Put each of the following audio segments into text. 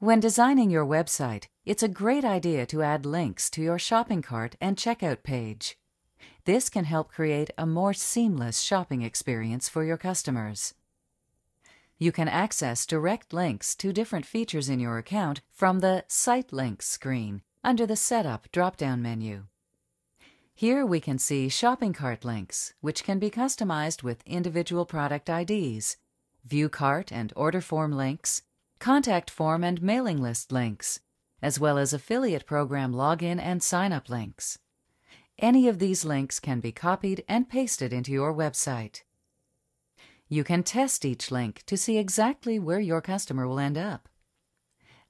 When designing your website, it's a great idea to add links to your shopping cart and checkout page. This can help create a more seamless shopping experience for your customers. You can access direct links to different features in your account from the Site Links screen under the Setup drop-down menu. Here we can see shopping cart links, which can be customized with individual product IDs, view cart and order form links, contact form and mailing list links, as well as affiliate program login and sign-up links. Any of these links can be copied and pasted into your website. You can test each link to see exactly where your customer will end up.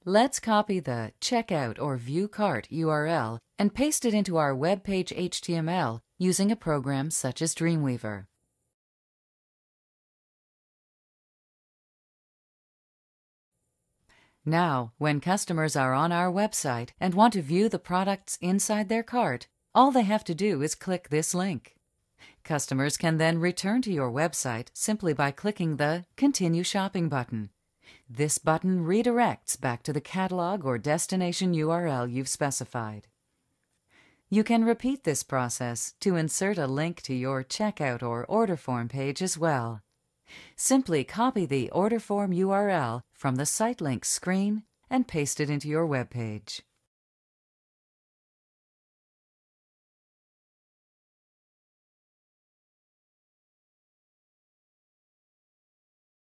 Let's copy the Checkout or View Cart URL and paste it into our web page HTML using a program such as Dreamweaver. Now, when customers are on our website and want to view the products inside their cart, all they have to do is click this link. Customers can then return to your website simply by clicking the Continue Shopping button. This button redirects back to the catalog or destination URL you've specified. You can repeat this process to insert a link to your checkout or order form page as well. Simply copy the order form URL from the Site Links screen and paste it into your web page.